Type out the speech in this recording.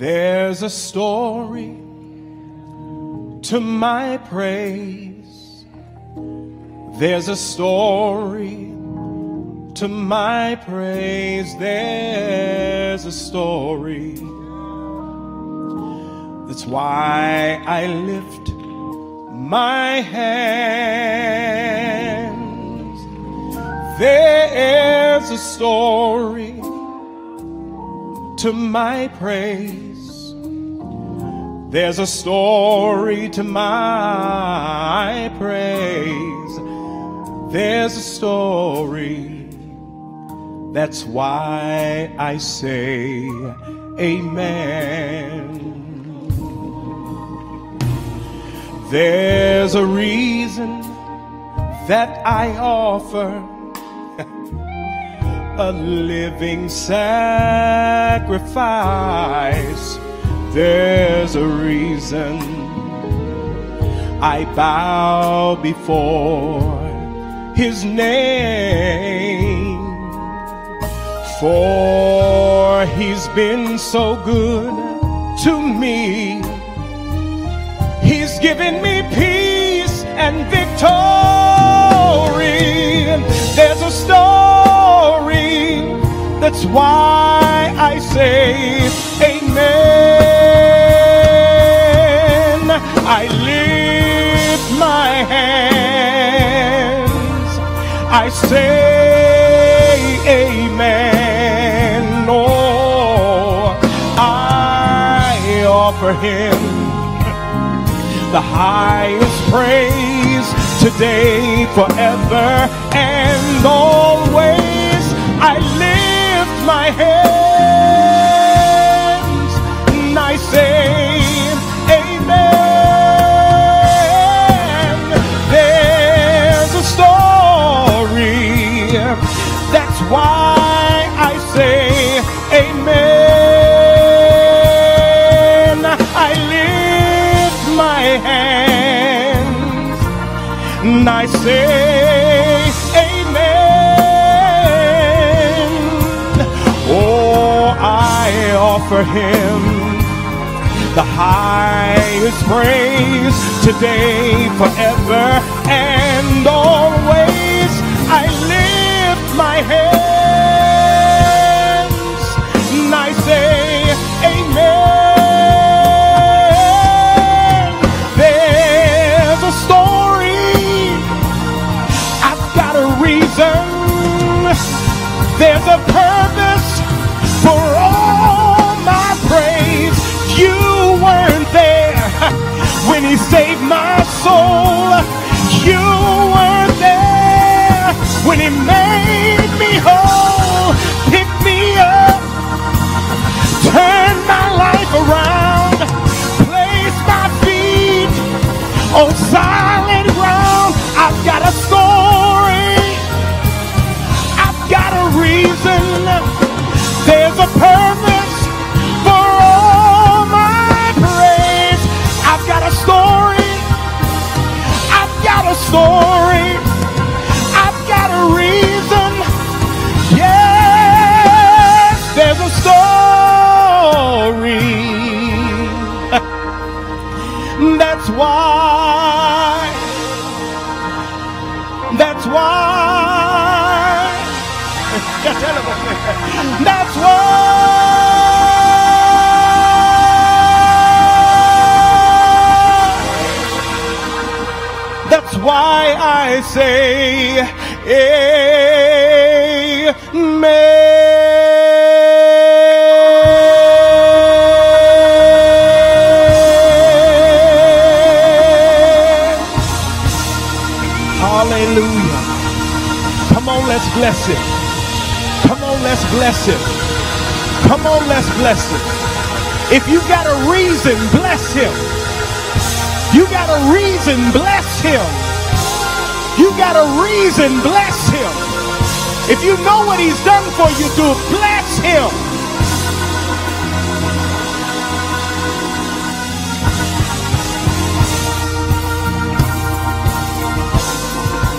There's a story to my praise. There's a story to my praise. There's a story. That's why I lift my hands. There's a story to my praise. There's a story to my praise. There's a story. That's why I say amen. There's a reason that I offer a living sacrifice there's a reason I bow before his name. For he's been so good to me. He's given me peace and victory. That's why I say amen. I lift my hands. I say amen. Oh, I offer him the highest praise today, forever, and always. I lift my hands and I say, amen there's a story. That's why I say amen. I lift my hands and I say offer him the highest praise today, forever, and always. I lift my hands and I say, Amen. There's a story, I've got a reason, there's a purpose got a reason. Yes, there's a story. That's why. That's why. That's why. I say Amen. Hallelujah. Come on, let's bless it. Come on, let's bless it. Come on, let's bless it. If you got a reason, bless him. You got a reason, bless him. You got a reason, bless him. If you know what he's done for you, do bless him.